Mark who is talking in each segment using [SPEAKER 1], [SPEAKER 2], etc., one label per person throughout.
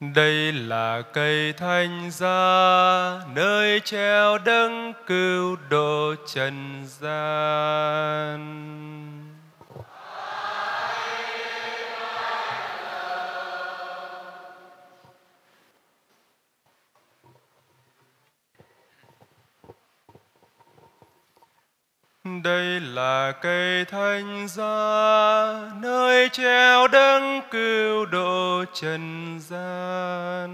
[SPEAKER 1] đây là cây thanh gia, nơi treo đấng cứu độ trần gian. Đây là cây thanh giá nơi treo đấng cứu độ trần gian.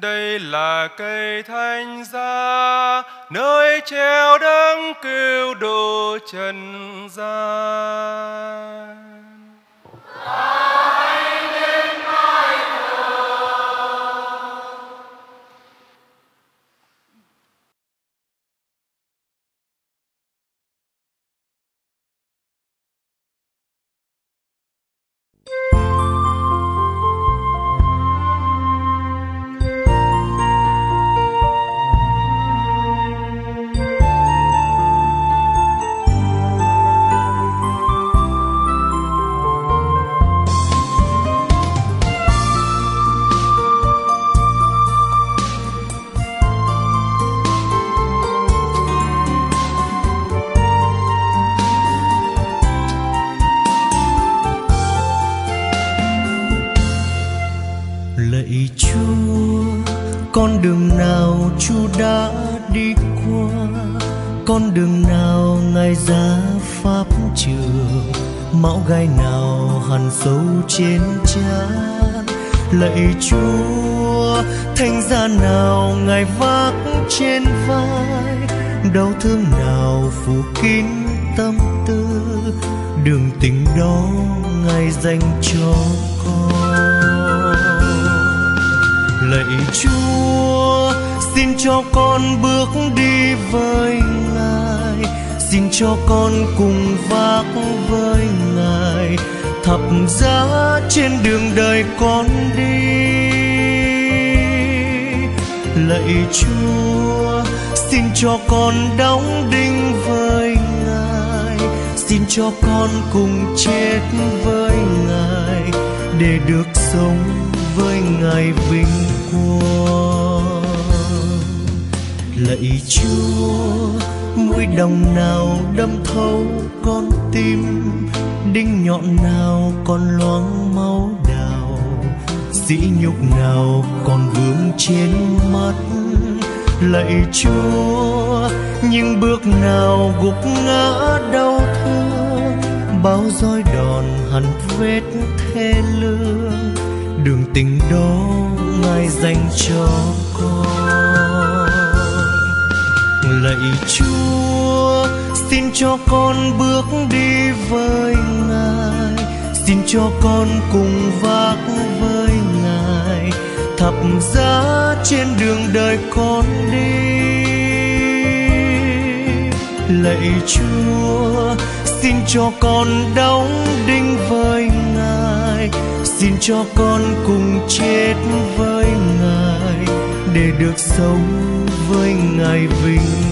[SPEAKER 1] Đây là cây thanh giá nơi treo đấng cứu độ trần gian.
[SPEAKER 2] Chúa đã đi qua. Con đường nào ngài ra pháp trường mão gai nào hằn sâu trên trán lạy chúa thanh gia nào ngài vác trên vai? Đau thương nào phủ kín tâm tư? Đường tình đó ngài dành cho con. Lạy chúa xin cho con bước đi với ngài. Xin cho con cùng vác với ngài. Thập giá trên đường đời con đi. Lạy chúa, xin cho con đóng đinh với ngài. Xin cho con cùng chết với ngài, để được sống với ngài vinh quang lạy chúa, mũi đồng nào đâm thấu con tim? Đinh nhọn nào còn loáng máu đào? Dĩ nhục nào còn vương trên mắt? Lạy chúa, những bước nào gục ngã đau thương? Bao roi đòn hằn vết thê lương. Đường tình đó ngài dành cho con lạy chúa, xin cho con bước đi với ngài. Xin cho con cùng vác với ngài. Thập giá trên đường đời con đi. Lạy chúa, xin cho con đóng đinh với ngài. Xin cho con cùng chết với ngài. Để được sống với ngài vinh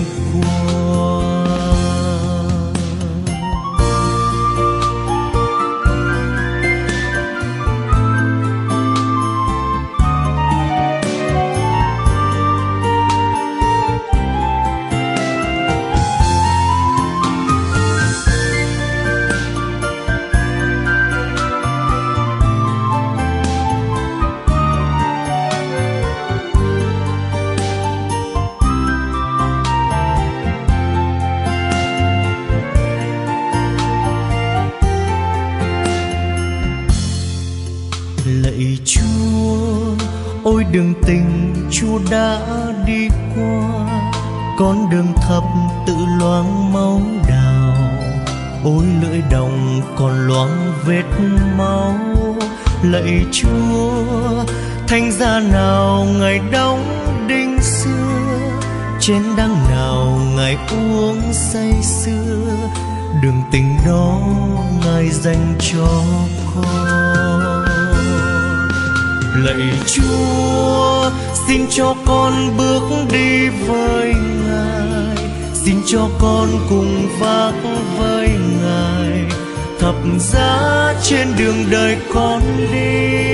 [SPEAKER 2] con đường thập tự loáng máu đào. Ôi lưỡi đồng còn loáng vết máu. Lạy chúa thanh gia nào ngày đóng đinh xưa? Trên đăng nào ngài uống say xưa, đường tình đó ngài dành cho con lạy chúa, xin cho con bước đi với ngài. Xin cho con cùng vác với ngài. Thập giá trên đường đời con đi.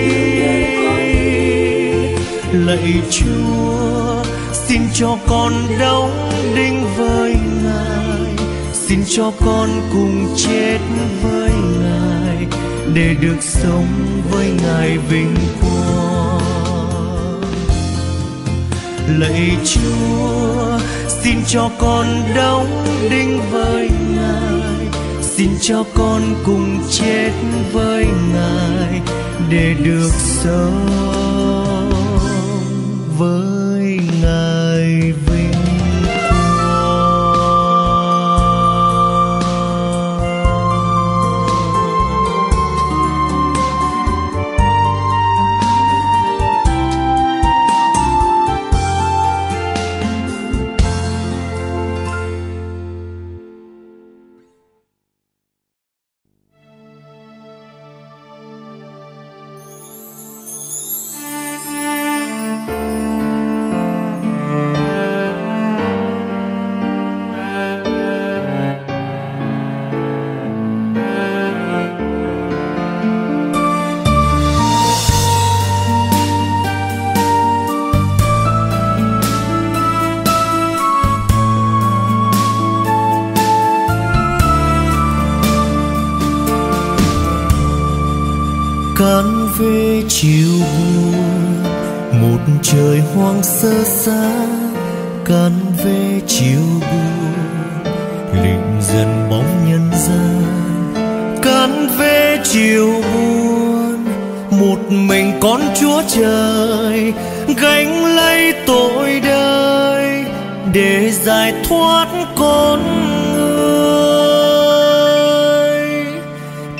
[SPEAKER 2] Lạy chúa, xin cho con đóng đinh với ngài. Xin cho con cùng chết với để được sống với ngài vinh quang. Lạy chúa, xin cho con đóng đinh với ngài, xin cho con cùng chết với ngài để được sống với ngài vinh hoang sơ xa cán về chiều buồn. Lịnh dần bóng nhân gian cán về chiều buồn. Một mình con chúa trời, gánh lấy tội đời, để giải thoát con người.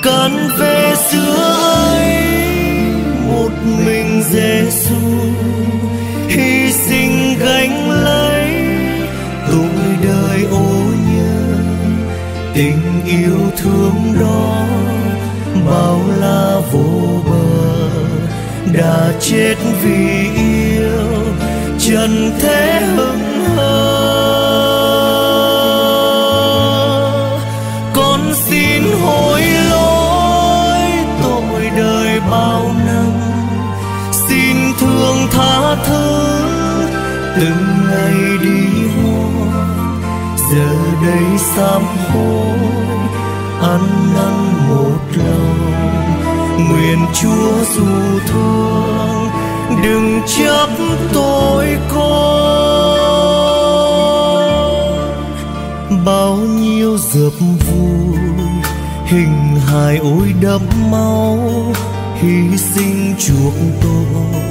[SPEAKER 2] Cán về xưa ấy, một mình Giêsu gánh lấy tuổi đời ô nhơ tình yêu thương đó bao la vô bờ, đã chết vì yêu trần thế hững từng ngày đi hoa giờ đây sám hối, ăn năn một lòng. Nguyện chúa dù thương, đừng chấp tôi con. Bao nhiêu dập vui, hình hài ôi đẫm máu, hy sinh chuộc tôi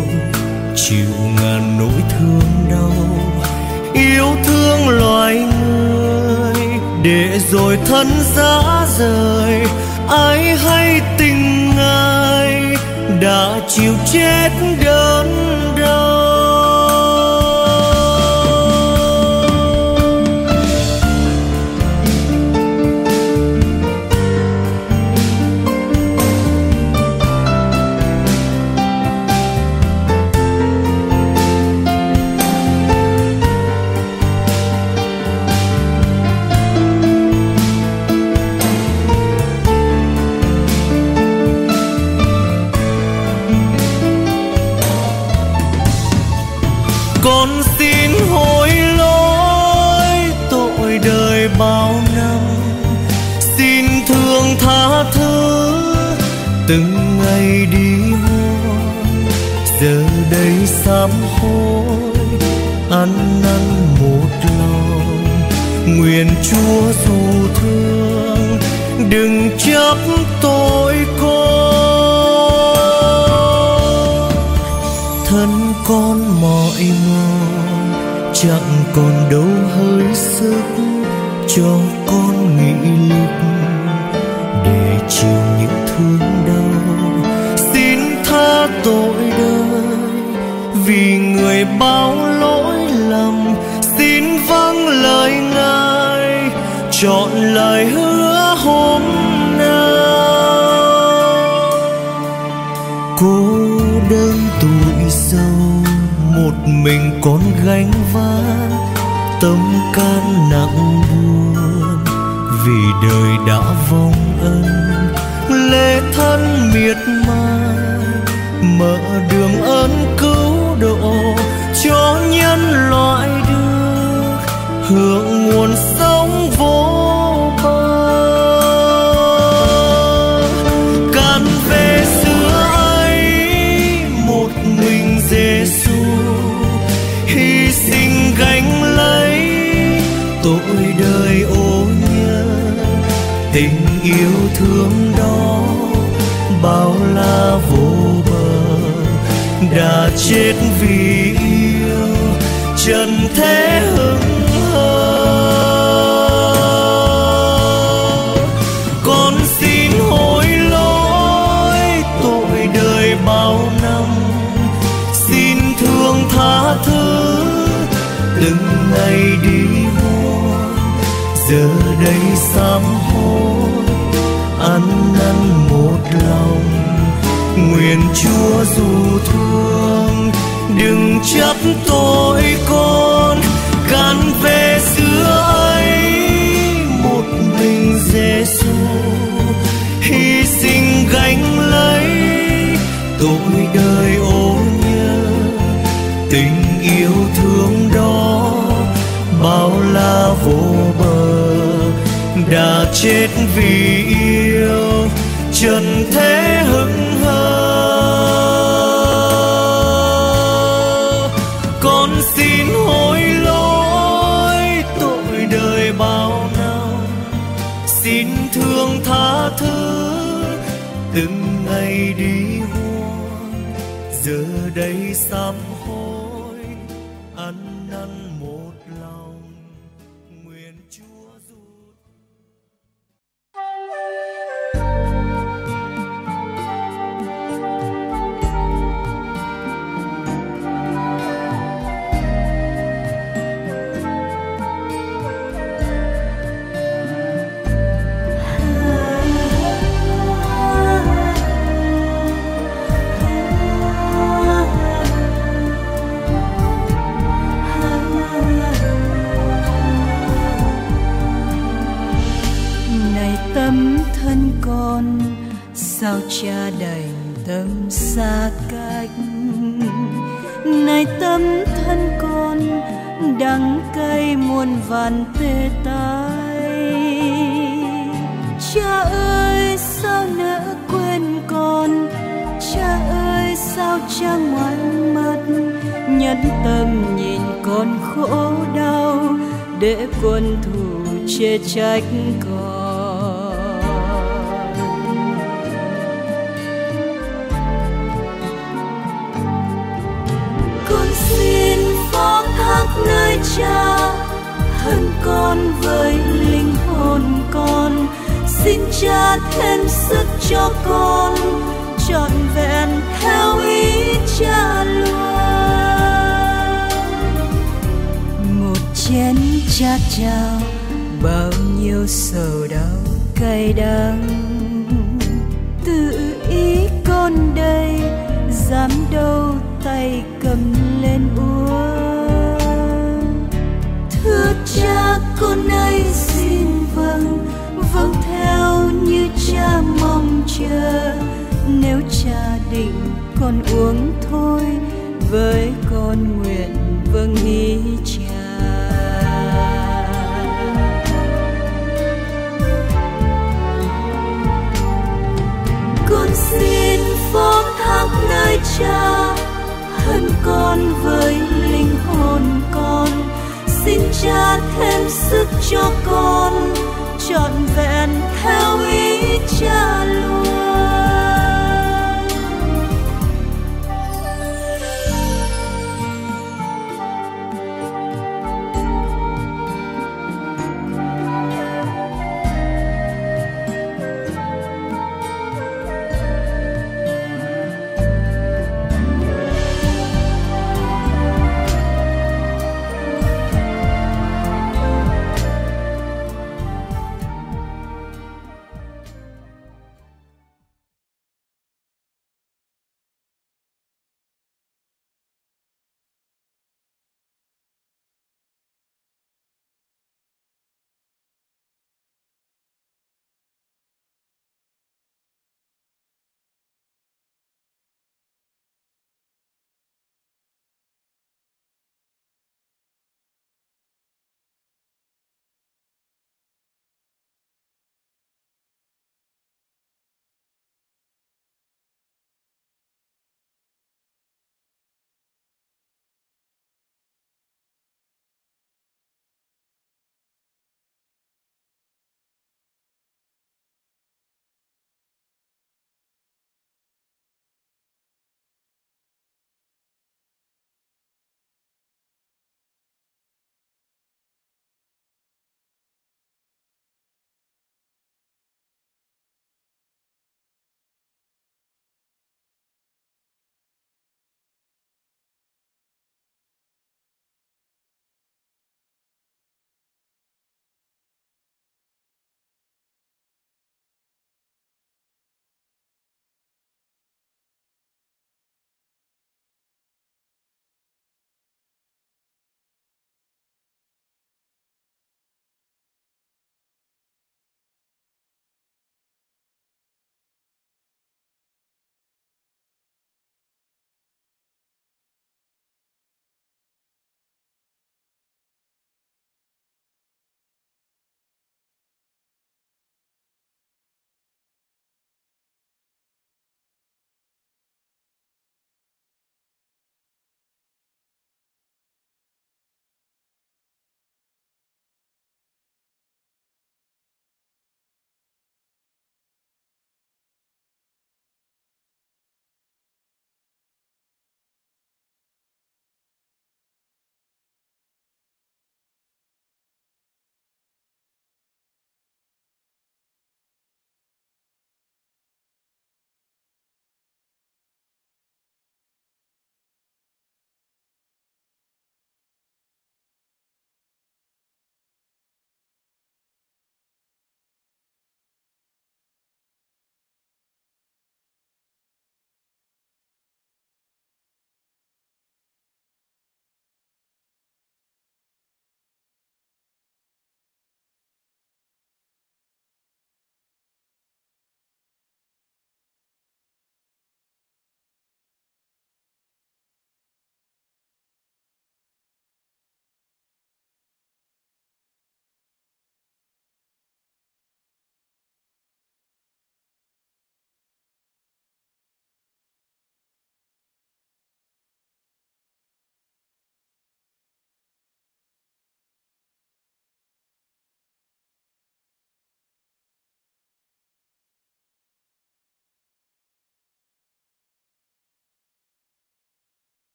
[SPEAKER 2] chịu ngàn nỗi thương đau. Yêu thương loài người, để rồi thân giá rời. Ai hay tình ai, đã chịu chết đơn sám hối ăn năn một lòng. Nguyện chúa dù thương, đừng chấp tội con. Thân con mỏi mòn, chẳng còn đâu hơi sức cho bao lỗi lầm. Xin vâng lời ngài, chọn lời hứa hôm nay. Cô đơn tuổi sâu, một mình con gánh vác. Tâm can nặng buồn, vì đời đã vong ân. Lê thân miệt mài, mở đường ơn cứu độ cho nhân loại được hưởng nguồn sống vô bờ. Cạn về xưa ấy, một mình Giêsu hy sinh gánh lấy tội đời ô nhơ tình yêu thương đó bao la vô bờ, đã chết vì yêu trần thế Hưng hờ con xin hối lỗi tội đời bao năm. Xin thương tha thứ, từng ngày đi muôn giờ đây sám hối, ăn năn một lòng. Nguyện chúa dù thương đừng chấp tội con gắn về xưa ấy, một mình Giêsu hy sinh gánh lấy tội đời ô nhơ tình yêu thương đó bao la vô bờ. Đã chết vì yêu trần thế hững đây
[SPEAKER 3] này tâm thân con đắng cay muôn vàn tê tái. Cha ơi, sao nỡ quên con? Cha ơi, sao cha ngoan mất nhẫn tâm nhìn con khổ đau? Để quân thù chê trách con. Cha hơn con với linh hồn con. Xin cha thêm sức cho con, trọn vẹn theo ý cha luôn. Một chén cha trao, bao nhiêu sầu đau cay đắng. Tự ý con đây, dám đâu tay cầm lên uống cha con nay xin vâng vâng theo như cha mong chờ. Nếu cha định con uống thôi, với con nguyện vâng ý cha. Con xin phó thác nơi cha hơn con với cha thêm sức cho con trọn vẹn theo ý cha luôn.